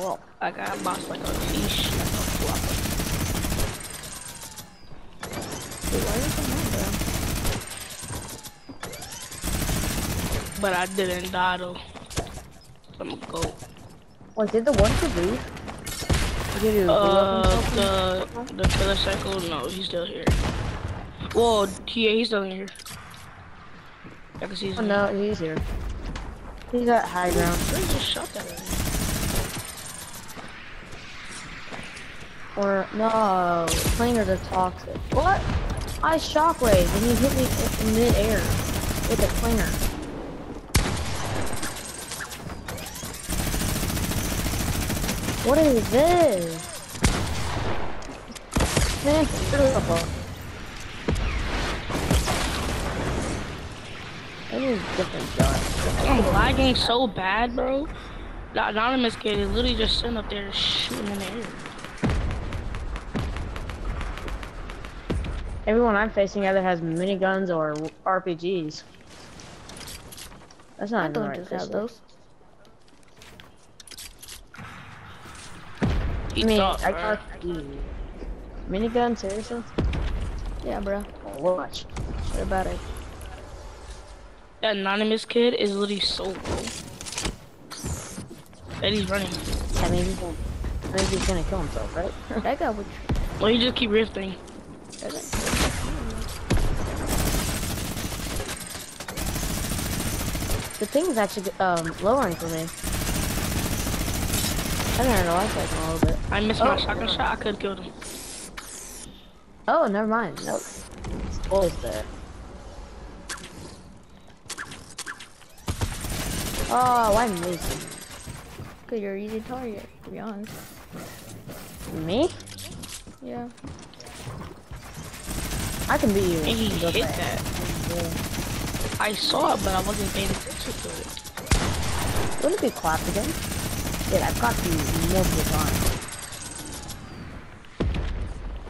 Well, I got a boss like a fish, like a flopper. Dude, why is it not But I didn't die though. I'm a goat. wait, did the one to leave? Did Uh, the the Killer Psycho. No, he's still here. Well, yeah, he's still here. I can see his Oh no, he's here. He's at high ground. Where just shot that at Or no, plungers are toxic. What? I shockwave and he hit me in mid-air with a planer. What is this? Man, beautiful. Different shot. I'm lagging so bad, bro. The anonymous kid is literally just sitting up there shooting in the air. Everyone I'm facing either has miniguns or RPGs. That's not I even don't right just have those. He I mean, thought, I bro. got minigun, seriously? Yeah, bro. Watch. What about it? That anonymous kid is literally so low. And he's running. I mean, he's gonna, I think he's gonna kill himself, right? That guy would. Well, you just keep rifting. That guy. the thing is actually um lowering for me. I turned the light cycle a little bit. I missed Oh. my shotgun shot. I could have killed him. Oh, never mind. Nope. It's always there. Oh, why me? Cause you're an easy target, to be honest. Me? Yeah. I can beat you. And he hit for it. that. I saw it, but I wasn't paying attention to it. Wouldn't it be clapped again? Yeah, I've got you multiple times.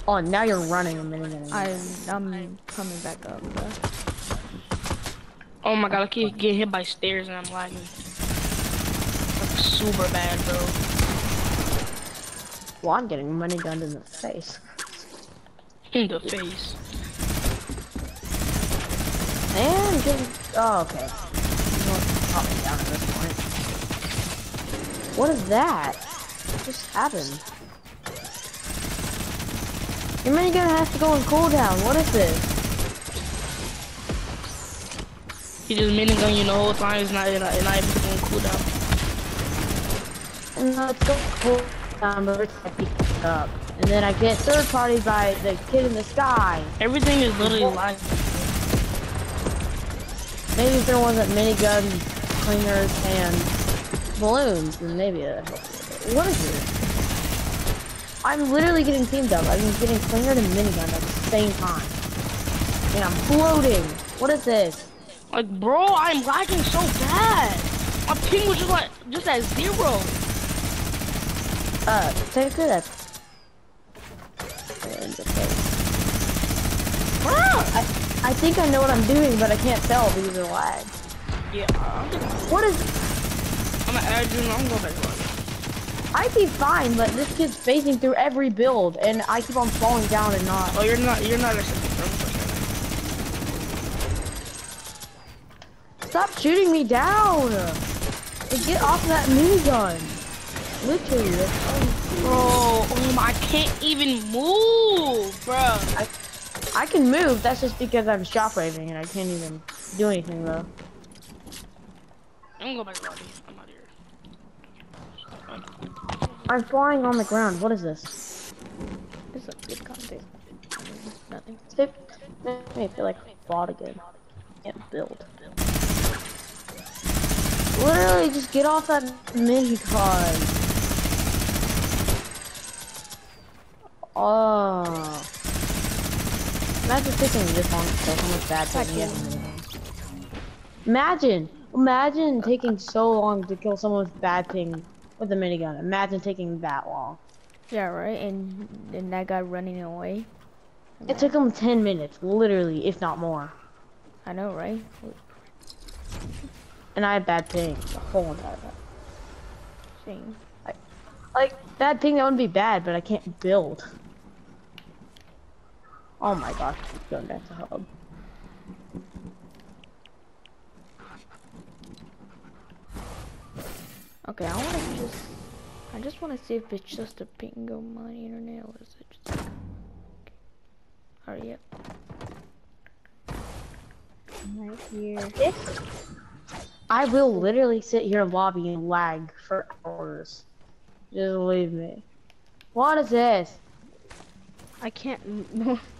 Oh, now you're running a minute. and- I, I'm coming back up, bro. Oh my god, I keep getting hit by stairs and I'm lagging. Like super bad, bro. Well, I'm getting money gunned in the face. In the face. And getting. Oh, okay. What? Me down at this point. What is that? What just happened? Your minigun has to go on cooldown. What is this? He just minigun you the whole time. It's not, it's not, it's not even going cooldown. And let's go cooldown, but it's like picked up. And then I get third party by the kid in the sky. Everything is literally lagging. Maybe if there wasn't miniguns, clingers, and balloons, then maybe that helped. What is this? I'm literally getting teamed up. I'm getting clingered and minigun at the same time. And I'm floating. What is this? Like, bro, I'm lagging so bad. My ping was just like, just at zero. Uh, take that. And the face. Bro. I, I think I know what I'm doing, but I can't tell because of the lag. Yeah, What is? I'm gonna add you and I'm going back to. I'd be fine, but this kid's facing through every build, and I keep on falling down and not. Oh, you're not, you're not Stop shooting me down! And get off that minigun! Literally, that's all Bro, oh my, I can't even move, bro. I, I can move, that's just because I'm shockwaveing and I can't even do anything though. I'm gonna go back to lobby. I'm out here. I'm flying on the ground, what is this? It's a good content. Nothing. It makes me feel like I fought again. Can't build. Literally, just get off that mini Oh. Imagine taking this long to kill someone's bad thing. he has a minigun. Imagine, imagine taking so long to kill someone's bad thing with a minigun. Imagine taking that long. Yeah, right. And and that guy running away. It took him 10 minutes, literally, if not more. I know, right? And I had bad ping the whole entire time. Shame. Like, bad thing that wouldn't be bad, but I can't build. Oh my gosh, it's going back to hub. Okay, I want to just. I just want to see if it's just a ping on my internet or is it just. Hurry up. Right here. This, I will literally sit here and lobby and lag for hours. Just leave me. What is this? I can't.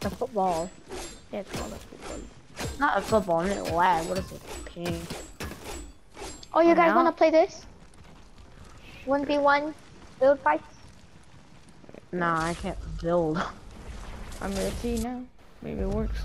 the football. Yeah, it's called a football. Not a football, I mean lag. What is it? Ping. Oh, you Oh, guys want to play this? 1v1 build fights? Nah, I can't build. I'm gonna see now. Maybe it works.